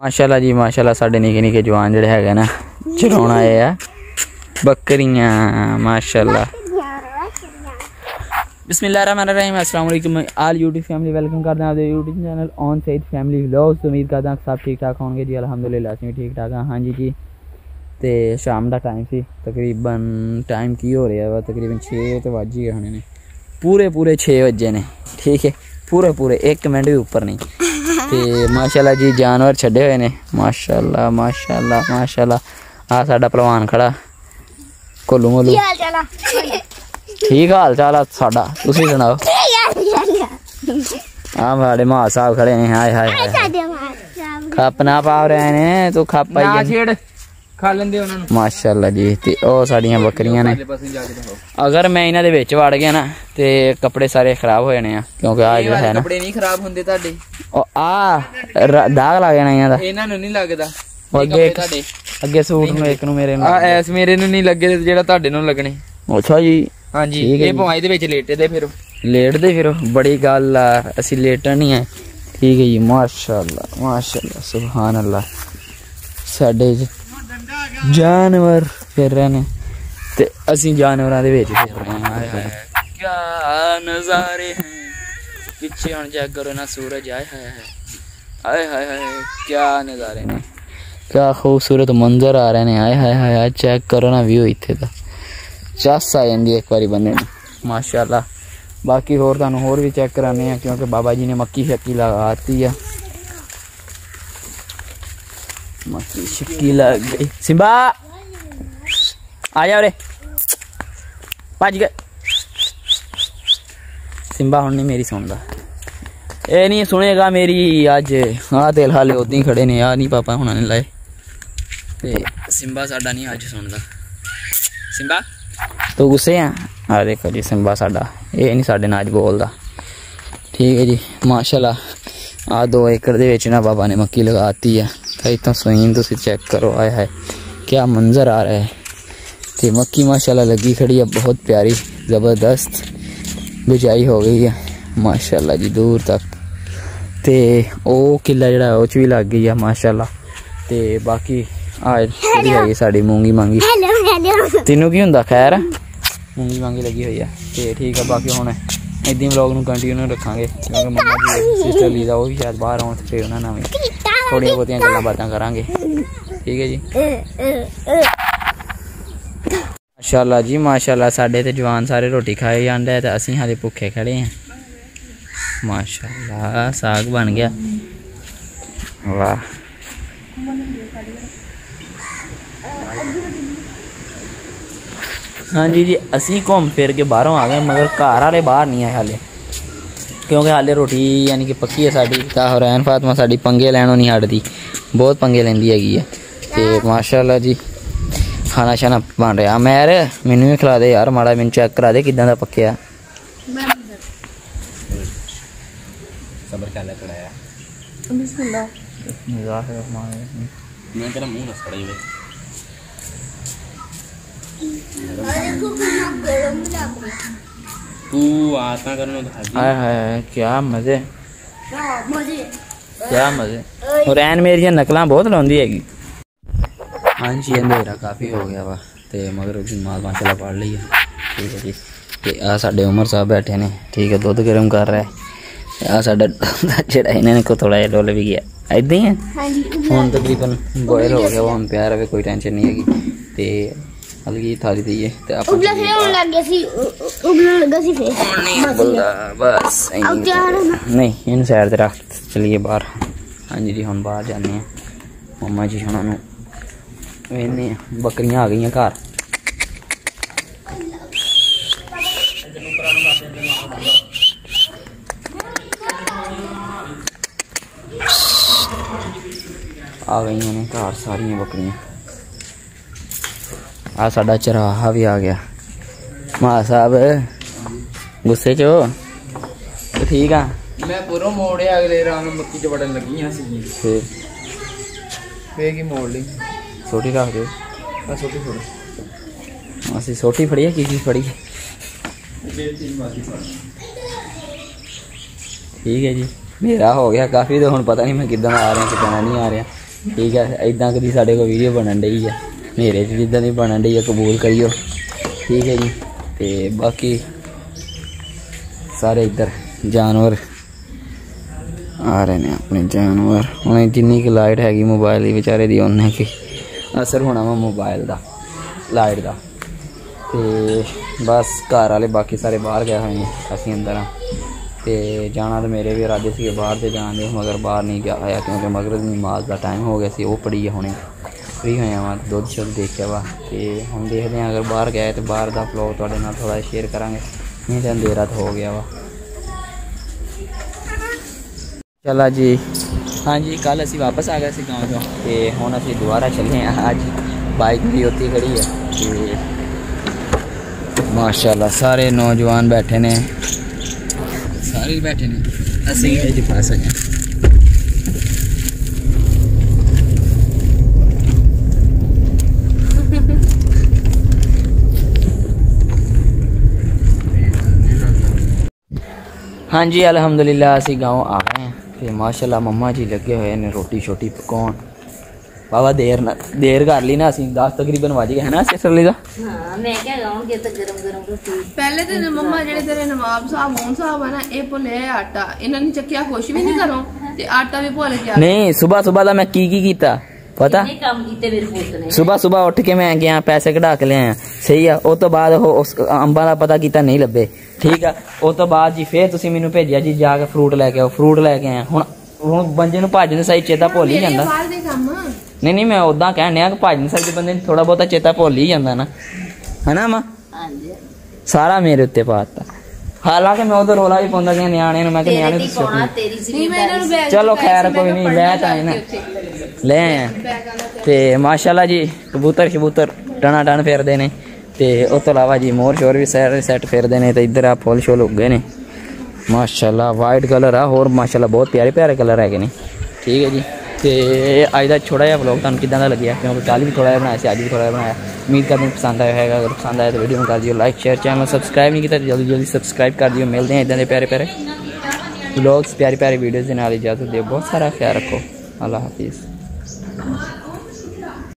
ਮਾਸ਼ਾਅੱਲਾ ਜੀ ਮਾਸ਼ਾਅੱਲਾ ਸਾਡੇ ਨਿੱਕੇ ਨਿੱਕੇ ਜਵਾਨ ਜਿਹੜੇ ਹੈਗੇ ਨਾ ਚਰਾਉਣ ਆਏ ਆ ਬੱਕਰੀਆਂ ਮਾਸ਼ਾਅੱਲਾ ਬਿਸਮਿਲ੍ਲਾਹਿਰਰਹਿਮਾਨਿਰਰਹੀਮ ਅਸਲਾਮ ਵਾਲੇਕੁਮ ਆਲ YouTube ਫੈਮਿਲੀ ਵੈਲਕਮ ਕਰਦੇ ਹਾਂ ਆਪਦੇ YouTube channel on Syed family vlogs ਉਮੀਦ ਕਰਦਾ ਹਾਂ ਕਿ ਸਭ ਠੀਕ ਠਾਕ ਹੋਣਗੇ ਜੀ ਅਲਹਮਦੁਲਿਲਾ ਅਸੀਂ ਵੀ ਠੀਕ ਠਾਕ ਹਾਂ ਹਾਂਜੀ ਜੀ ਤੇ ਸ਼ਾਮ ਦਾ ਟਾਈਮ ਸੀ ਤਕਰੀਬਨ ਟਾਈਮ ਕੀ ਹੋ ਰਿਹਾ ਵਾ ਤਕਰੀਬਨ 6 ਤੇ ਵੱਜ ਹੀ ਗਏ ਹੋਣੇ ਨੇ ਪੂਰੇ ਪੂਰੇ 6 ਵਜੇ ਨੇ ਠੀਕ ਹੈ ਪੂਰੇ ਪੂਰੇ 1 ਮਿੰਟ ਵੀ ਉੱਪਰ ਨਹੀਂ ਤੇ ਮਾਸ਼ਾਅੱਲਾ ਜੀ ਜਾਨਵਰ ਛੱਡੇ ਹੋਏ ਨੇ ਮਾਸ਼ਾਅੱਲਾ ਮਾਸ਼ਾਅੱਲਾ ਮਾਸ਼ਾਅੱਲਾ ਆ ਸਾਡਾ ਪਹਿਲਵਾਨ ਖੜਾ ਕੋਲੂ ਮੋਲੂ ਚੱਲ ਚਲਾ ਠੀਕ ਹਾਲ ਚਾਲ ਆ ਸਾਡਾ ਤੁਸੀਂ ਸੁਣਾਓ ਯਾਰ ਯਾਰ ਆ ਸਾਡੇ ਮਾਂ ਸਾਹਿਬ ਖੜੇ ਨੇ ਹਾਏ ਹਾਏ ਹਾਏ ਸਾਡੇ ਮਾਰ ਸਾਹਿਬ ਖੱਪ ਨਾ ਪਾ ਰਹੇ ਨੇ ਤੂੰ ਖੱਪ ਪਾਈ ਨਾ ਜਾਂਦੀ। ਛੇੜ ਖਾ ਲੈਂਦੇ ਉਹਨਾਂ ਨੂੰ। ਮਾਸ਼ਾਅੱਲਾ ਜੀ ਤੇ ਉਹ ਸਾਡੀਆਂ ਬੱਕਰੀਆਂ ਨੇ। ਅਗਰ ਮੈਂ ਇਹਨਾਂ ਦੇ ਵਿੱਚ ਵੜ ਗਿਆ ਨਾ ਤੇ ਕੱਪੜੇ ਸਾਰੇ ਖਰਾਬ ਹੋ ਜਾਣੇ ਆ ਕਿਉਂਕਿ ਆ ਜਿਹੜਾ ਹੈ ਨਾ। ਕੱਪੜੇ ਨਹੀਂ ਖਰਾਬ ਹੁੰਦੇ ਤੁਹਾਡੇ। ਉਹ ਆ ਦਾਗ ਲੱਗ ਜਾਣਾ ਇਹਨਾਂ ਦਾ। ਇਹਨਾਂ ਨੂੰ ਨਹੀਂ ਲੱਗਦਾ। ਅੱਗੇ ਅੱਗੇ ਸੂਟ ਨੂੰ ਇੱਕ ਨੂੰ ਮੇਰੇ ਨੂੰ ਆ ਐਸ ਮੇਰੇ ਨੂੰ ਨਹੀਂ ਲੱਗੇ ਜਿਹੜਾ ਤੁਹਾਡੇ ਨੂੰ ਲੱਗਣੇ। ਅੱਛਾ ਜੀ। ਹਾਂਜੀ ਇਹ। ਪਵਾਈ ਦੇ ਵਿੱਚ ਲੇਟੇ ਦੇ ਫਿਰ। ਲੇਟਦੇ ਫਿਰ ਬੜੀ ਗੱਲ ਆ ਅਸੀਂ ਲੇਟਣ ਨਹੀਂ ਆ ਠੀਕ ਹੈ ਜੀ ਮਾਸ਼ਾਅੱਲਾ ਮਾਸ਼ਾਅੱਲਾ ਸੁਭਾਨ ਅੱਲਾ ਸਾਡੇ ਜ- ਜਾਨਵਰ ਫਿਰ ਰਹੇ ਨੇ ਤੇ ਅਸੀਂ ਜਾਨਵਰਾਂ ਦੇ ਵਿੱਚ ਫਿਰ ਰਹੇ ਹਾਂ ਹਾਏ ਹਾਏ ਕਿਆ ਨਜ਼ਾਰੇ ਹੈ ਪਿੱਛੇ ਹੁਣ ਚੈੱਕ ਕਰੋ ਨਾ ਸੂਰਜ ਆਏ ਹਾਏ ਹਾਏ ਹਾਏ ਹਾਏ ਹਾਏ ਕਿਆ ਨਜ਼ਾਰੇ ਨੇ ਕਿਆ ਖੂਬਸੂਰਤ ਮੰਜ਼ਰ ਆ ਰਹੇ ਨੇ ਆਏ ਹਾਏ ਹਾਏ ਚੈੱਕ ਕਰੋ ਨਾ ਵਿਊ ਇੱਥੇ ਦਾ ਚੱਸ ਆ ਜਾਂਦੀ ਹੈ ਇੱਕ ਵਾਰੀ ਬੰਦੇ ਨੂੰ ਮਾਸ਼ਾਅੱਲਾ ਬਾਕੀ ਹੋਰ ਤੁਹਾਨੂੰ ਹੋਰ ਵੀ ਚੈੱਕ ਕਰਾਣੇ ਆ ਕਿਉਂਕਿ ਬਾਬਾ ਜੀ ਨੇ ਮੱਕੀ ਸ਼ੱਕੀ मछली शकी लग गई सिम्बा आ जाओ रे भज गए सिम्बा हूँ नहीं मेरी सुनता ए नहीं सुनेगा मेरी अज हाँ तेल हाले उद ही खड़े ने आ नहीं पापा हूँ नहीं लाए ते सिम्बा साडा नहीं अज सुनता सिम्बा तू गुस्से हैं आ देखो जी सिम्बा साडा ये नहीं साढ़े ने अज बोलता ठीक है जी माशाल्लाह आ दो एकड़ के ना बाबा ने मक्की लगाती है तो सही तो उसे चेक करो आया है क्या मंज़र आ रहा है? तो मक्की माशाल्लाह लगी खड़ी है बहुत प्यारी ज़बरदस्त बिजाई हो गई है माशाल्लाह जी दूर तक। तो ओह् किला जरा ओह् च लग गई है माशाला ते बाकी आज जेह्ड़ी आई साढ़ी मूँगी मांगी। तेनों की होंगे खैर? मूँगी मांगी लगी हुई है। तो ठीक है बाकी हूँ इदी ब्लॉग में कंटिन्यू रखा क्योंकि मम्मा सिस्टर लीजा ओह् बी शायद बाहर आन फिर उन्हें नमें। ਸ਼ਾਇਦ ਬਾਹਰ ਆਉਣ ਤੇ ਫਿਰ ਉਹਨਾਂ ਨਾਲ ਵੀ ਥੋੜੀਆਂ ਬਹੁਤੀਆਂ ਗੱਲਾਂ ਬਾਤਾਂ ਕਰਾਂਗੇ ਠੀਕ ਹੈ ਜੀ ਮਾਸ਼ਾਅੱਲਾ ਜੀ ਮਾਸ਼ਾਅੱਲਾ ਸਾਡੇ ਤੇ ਜਵਾਨ ਸਾਰੇ ਰੋਟੀ ਖਾਏ ਜਾਂਦੇ ਆ ਤੇ ਅਸੀਂ ਹਾਲੇ ਭੁੱਖੇ ਖੜੇ ਆ ਮਾਸ਼ਾਅੱਲਾ ਸਾਗ ਬਣ ਗਿਆ ਵਾਹ ਹਾਂਜੀ ਜੀ ਅਸੀਂ ਘੁੰਮ ਫਿਰ ਕੇ ਬਾਹਰੋਂ ਆ ਗਏ ਮਗਰ ਘਰ ਵਾਲੇ ਬਾਹਰ ਨਹੀਂ ਆਏ ਹਾਲੇ ਕਿਉਂਕਿ ਹਾਲੇ ਰੋਟੀ ਯਾਨੀ ਕਿ ਪੱਕੀ ਹੈ ਸਾਡੀ ਤਾਂ ਹੁਰੈਨ ਫਾਤਮਾ ਸਾਡੀ ਪੰਗੇ ਲੈਣੋਂ ਨਹੀਂ ਹਟਦੀ ਬਹੁਤ ਪੰਗੇ ਲੈਂਦੀ ਹੈਗੀ ਹੈ ਤੇ ਮਾਸ਼ਾਅੱਲਾ ਜੀ ਖਾਣਾ ਸ਼ਾਨਾ ਬਣ ਰਿਹਾ ਮੈਰ ਮੈਨੂੰ ਵੀ ਖਿਲਾ ਦੇ ਯਾਰ ਮਾੜਾ ਮੈਨੂੰ ਚੈੱਕ ਕਰਾ ਦੇ ਕਿਦਾਂ ਦਾ ਪੱਕਿਆ ਸਬਰ ਕਰ ਲੈ ਕੜਾਇਆ ਬਿਸਮਿਲ੍ਲਾਹਿਰਰਹਿਮਾਨਿਰਰਹੀਮ ਮੈਂ ਤੇਰਾ ਮੂੰਹ ਨਾ ਸੜੇ ਵੇ ਤੂੰ ਆਤਾਂ ਕਰਨ ਨੂੰ ਦਿਖਾ ਹਾਏ ਹਾਏ ਕੀ ਮਜ਼ੇ तू आता हाय हाय क्या हाँ, मज़े? क्या मज़े? और एन मेरी नकल बहुत लादी है हाँ जी अंधेरा काफ़ी हो गया वा। तो मगर माल माशाला पड़ ली है ठीक है जी। तो आ उमर साहब बैठे ने। ठीक है दुध गर्म कर रहा है। आ इन्होंने को थोड़ा जहा डोल भी गया। इदा ही है? हाँ तकरीबन बॉयल हो गया वो हम प्यार है कोई टेंशन नहीं तो ਲੱਗ ਗਿਆ ਸੀ ਉ- ਉਬਲਣ ਲੱਗਾ ਸੀ ਫੇਰ ਨਹੀਂ ਬੋਲਦਾ ਬਸ ਇੰਨੀ ਆਓ ਤਿਆਰ ਹੋ ਨਾ। ਨਹੀਂ ਇਹਨੂੰ ਸਾਈਡ ਤੇ ਰੱਖ ਚਲੀਏ ਬਾਹਰ ਹਾਂਜੀ ਜੀ ਹੁਣ ਬਾਹਰ ਜਾਂਦੇ ਆ ਮੰਮਾ ਜੀ ਹੁਣਾਂ ਨੂੰ ਵੇਨੇ ਬੱਕਰੀਆਂ ਆ ਗਈਆਂ ਘਰ ਆ ਗਈਆਂ ਨੇ ਘਰ ਸਾਰੀਆਂ ਬੱਕਰੀਆਂ ਆ ਸਾਡਾ ਚਰਾਹਾ ਵੀ ਆ ਗਿਆ ਮਾ ਸਾਹਿਬ ਗੁੱਸੇ ਚ ਹੋ ਤੇ ਠੀਕ ਆ ਮੈਂ ਪੂਰਾ ਮੋੜਿਆ ਅਗਲੇ ਰਾਤ ਨੂੰ ਮੱਕੀ ਚ ਵੜਨ ਲੱਗੀਆਂ ਸੀ ਫੇਰ ਫੇਰ ਕੀ ਮੋੜ ਲਈ ਛੋਟੀ ਰੱਖ ਦਿਓ ਬਸ ਛੋਟੀ ਛੋਟੀ ਅਸੀਂ ਛੋਟੀ ਫੜੀ ਹੈ ਕੀ ਕੀ ਫੜੀ ਹੈ ਠੀਕ ਹੈ ਜੀ ਮੇਰਾ ਹੋ ਗਿਆ ਕਾਫੀ ਤੇ ਹੁਣ ਪਤਾ ਨਹੀਂ ਮੈਂ ਕਿੱਦਾਂ ਦਾ ਆ ਰਿਹਾ ਕਿੱਦਾਂ ਦਾ ਨਹੀਂ ਆ ਰਿਹਾ ਠੀਕ ਹੈ ਇਦਾਂ ਕਦੀ ਸਾਡੇ ਕੋਲ ਵੀਡੀਓ ਬਣਨ ਡਈ ਹੈ ਮੇਰੇ ਚ ਜਿੱਦਾਂ ਦੀ ਬਣਨ ਡਈ ਹੈ ਕਬੂਲ ਕਰਿਓ ਠੀਕ ਹੈ ਜੀ ਤੇ ਬਾਕੀ ਸਾਰੇ ਇੱਧਰ ਜਾਨਵਰ ਆ ਰਹੇ ਨੇ ਆਪਣੇ ਜਾਨਵਰ ਹੁਣ ਜਿੰਨੀ ਕੁ ਲਾਈਟ ਹੈਗੀ ਮੋਬਾਈਲ ਦੀ ਵਿਚਾਰੇ ਦੀ ਉਹਨੇ ਕਿ ਅਸਰ ਹੋਣਾ ਵਾ ਮੋਬਾਈਲ ਦਾ ਲਾਈਟ ਦਾ ਤੇ ਬਸ ਘਰ ਵਾਲੇ ਬਾਕੀ ਸਾਰੇ ਬਾਹਰ ਗਏ ਹੋਏ ਨੇ ਅਸੀਂ ਅੰਦਰ ਆ ਤੇ ਜਾਣਾ ਤਾਂ ਮੇਰੇ ਵੀ ਇਰਾਦੇ ਸੀਗੇ ਬਾਹਰ ਦੇ ਜਾਣ ਦੇ ਮਗਰ ਬਾਹਰ ਨਹੀਂ ਗਿਆ ਹੋਇਆ ਕਿਉਂਕਿ ਮਗਰ ਦੀ ਨਮਾਜ਼ ਦਾ ਟਾਈਮ ਹੋ ਗਿਆ ਸੀ ਉਹ ਪੜੀ ਆ ਹੁਣੇ फ्री हो दुध शुद्ध देखे वा तो हम देखते हैं अगर बहर गए तो बहर का फ्लॉग थोड़े ना थोड़ा शेयर करा नहीं तो अंधेरा तो हो गया वा चल जी हाँ जी कल असं वापस आ गए से गाँव चो तो हूँ अभी दोबारा चले हाँ अज बाइक भी उत खड़ी है माशाला सारे नौजवान बैठे ने सारे बैठे ने असं अच्छे हाँ जी अलहमदिल्ला असी गाँव आ गए हैं। फिर मम्मा जी लगे हुए ने रोटी शोटी पका बाबा देर ना देर कर ली ना असी दस तकरीबन बज गए है ना सिस्टर लीदा हाँ मैं क्या तो गरम गरम रोटी। पहले तो मम्मा जेड़े तेरे नवाब साहब मोहन साहब है ना ए आटा। ने भी नहीं करो? ते आटा भी गया। नहीं सुबह सुबह दा मैं की की कीता? पता? काम कीते मेरे ने। सुबह सुबह उठ के मैं गया पैसे कढ़ा के ले आया। ਸਹੀ ਆ ਉਹ ਤੋਂ ਬਾਅਦ ਉਹ ਉਸ ਅੰਬਾਂ ਦਾ ਪਤਾ ਕੀਤਾ ਨਹੀਂ ਲੱਭੇ। ਠੀਕ ਆ ਉਹ ਤੋਂ ਬਾਅਦ ਜੀ ਫੇਰ ਤੁਸੀਂ ਮੈਨੂੰ ਭੇਜਿਆ ਜੀ ਜਾ ਕੇ ਫਰੂਟ ਲੈ ਕੇ ਆਓ ਫਰੂਟ ਲੈ ਕੇ ਆਇਆ। ਹੁਣ ਹੁਣ ਬੰਦੇ ਨੂੰ ਭੱਜਣ ਸਹੀ ਚੇਤਾ ਭੁੱਲ ਹੀ ਜਾਂਦਾ। ਨਹੀਂ ਨਹੀਂ ਮੈਂ ਉਦਾਂ ਕਹਿਣ ਡਿਆ ਕਿ ਭੱਜਣ ਸਹੀ ਬੰਦੇ ਨੂੰ ਥੋੜਾ ਬਹੁਤਾ ਚੇਤਾ ਭੁੱਲ ਹੀ ਜਾਂਦਾ ਨਾ। ਹਨਾ ਮਾਂ? ਹਾਂਜੀ। ਸਾਰਾ ਮੇਰੇ ਉੱਤੇ ਪਾਤਾ। ਹਾਲਾਂਕਿ ਮੈਂ ਉਧਰ ਰੋਲਾ ਵੀ ਪਾਉਂਦਾ ਗਿਆ ਨਿਆਣੇ ਨੂੰ ਮੈਂ ਕਿ ਨਿਆਣੇ ਤੁਸੀਂ ਕੋਣਾ ਤੇਰੀ ਨਹੀਂ ਮੈਂ ਇਹਨਾਂ ਨੂੰ ਬੈਗ ਚਲੋ ਖੈਰ ਕੋਈ ਨਹੀਂ ਲੈ ਤਾਂ ਆਏ ਨਾ ਲੈ। ਤੇ ਮਾਸ਼ਾਅੱਲਾ ਜੀ ਕਬੂਤਰ ਕਬੂਤਰ ਟਣਾ ਟਣ ਫਿਰਦੇ ਨੇ। ਤੇ ਉਸ ਤੋਂ ਇਲਾਵਾ ਜੀ ਮੋਰ ਸ਼ੋਰ ਵੀ ਸਾਰੇ ਸੈੱਟ ਫਿਰਦੇ ਨੇ ਤੇ ਇੱਧਰ ਆ ਫੁੱਲ ਸ਼ੋਲ ਉੱਗੇ ਨੇ ਮਾਸ਼ਾਅੱਲਾ ਵਾਈਟ ਕਲਰ ਆ ਹੋਰ ਮਾਸ਼ਾਅੱਲਾ ਬਹੁਤ ਪਿਆਰੇ ਪਿਆਰੇ ਕਲਰ ਹੈਗੇ ਨੇ ਠੀਕ ਹੈ ਜੀ ਤੇ ਅੱਜ ਦਾ ਛੋਟਾ ਜਿਹਾ ਵਲੌਗ ਤੁਹਾਨੂੰ ਕਿਦਾਂ ਦਾ ਲੱਗਿਆ ਕਿਉਂਕਿ ਕੱਲ ਵੀ ਥੋੜਾ ਜਿਹਾ ਬਣਾਇਆ ਸੀ ਅੱਜ ਵੀ ਥੋੜਾ ਜਿਹਾ ਬਣਾਇਆ ਉਮੀਦ ਕਰਦੇ ਹਾਂ ਪਸੰਦ ਆਇਆ ਹੋਵੇਗਾ ਅਗਰ ਪਸੰਦ ਆਇਆ ਤਾਂ ਵੀਡੀਓ ਨੂੰ ਕਰ ਦਿਓ ਲਾਈਕ ਸ਼ੇਅਰ ਚੈਨਲ ਸਬਸਕ੍ਰਾਈਬ ਨਹੀਂ ਕੀਤਾ ਤਾਂ ਜਲਦੀ ਜਲਦੀ ਸਬਸਕ੍ਰਾਈਬ ਕਰ ਦਿਓ ਮਿਲਦੇ ਹਾਂ ਇਦਾਂ ਦੇ ਪਿਆਰੇ ਪਿਆਰੇ ਵਲੌਗਸ ਪਿਆਰੀ ਪਿਆਰੀ ਵੀਡੀਓਜ਼ ਦੇ ਨਾਲ ਇਜਾਜ਼ਤ ਦਿਓ ਬਹੁਤ ਸਾਰਾ ਖਿਆਲ ਰੱਖੋ ਅੱਲਾ ਹਾਫਿਜ਼